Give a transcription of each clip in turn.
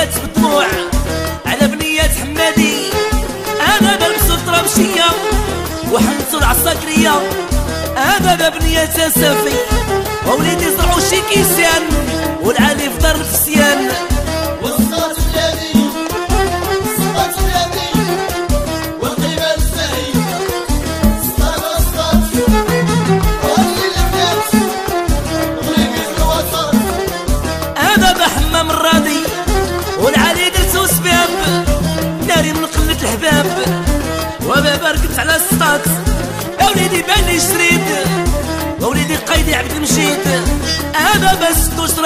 بنية بدموع على بنية حمادي. أنا بلبس الطرمشية وحنسو العساكرية أنا بنية سافي ووليدي زرعو شي كيسان والعالي في دار الفسيان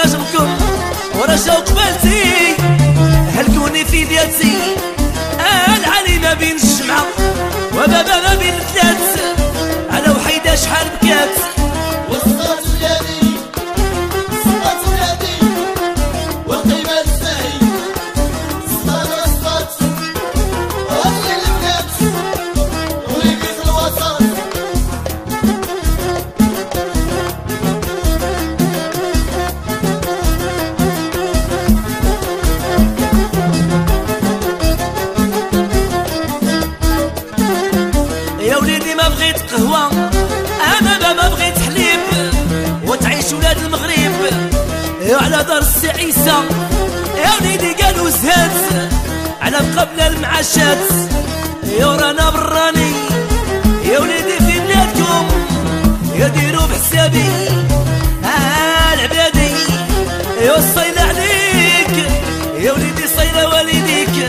نجمكم ورا جاو قبالتي هلكوني في ديالتي آه، العلي ما بين الجمعة وبابا ما بين العز عيسى. يعني يا وليدي قالوا زهات على قبل المعاشات. يا رانا براني. يا وليدي في بلادكم. يا ديروا بحسابي. آه العبادي. يا صيلة عليك. يا وليدي صيلة والديك.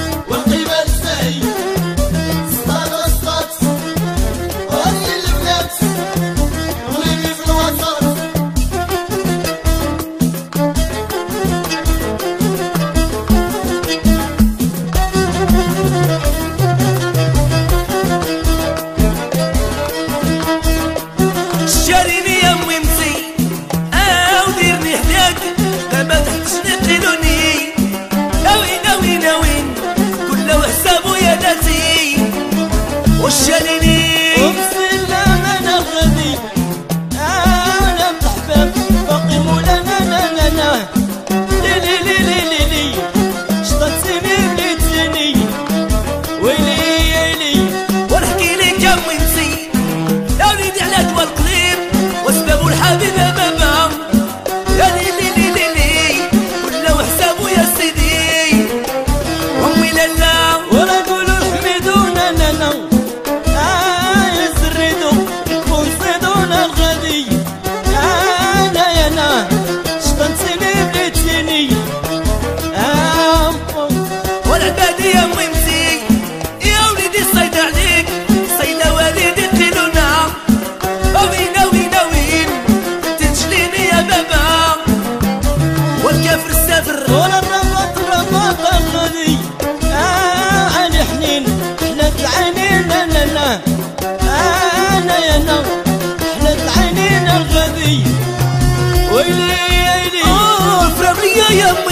я мы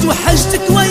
وتوحشتك ويا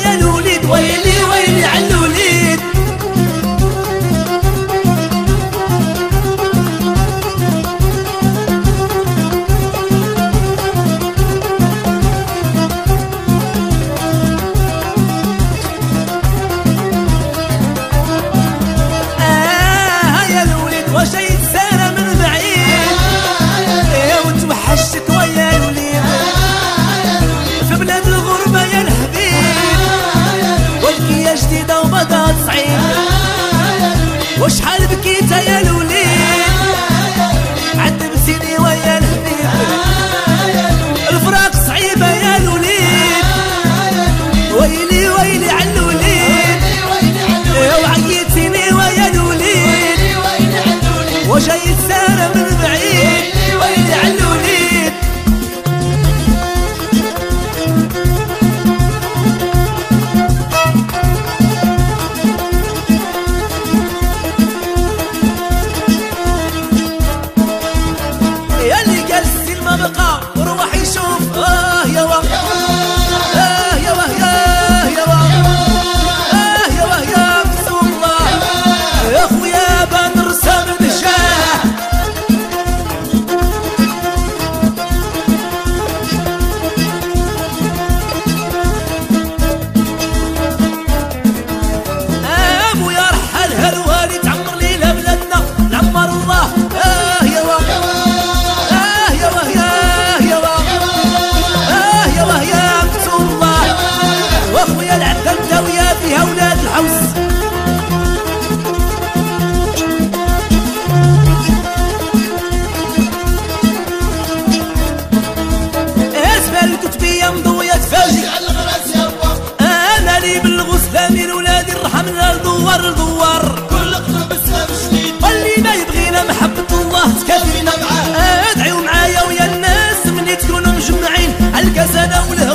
الكسنة والهوى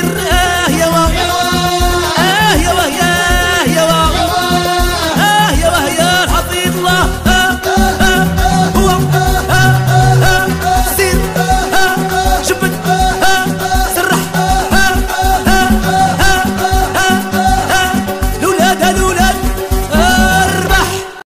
فيها خير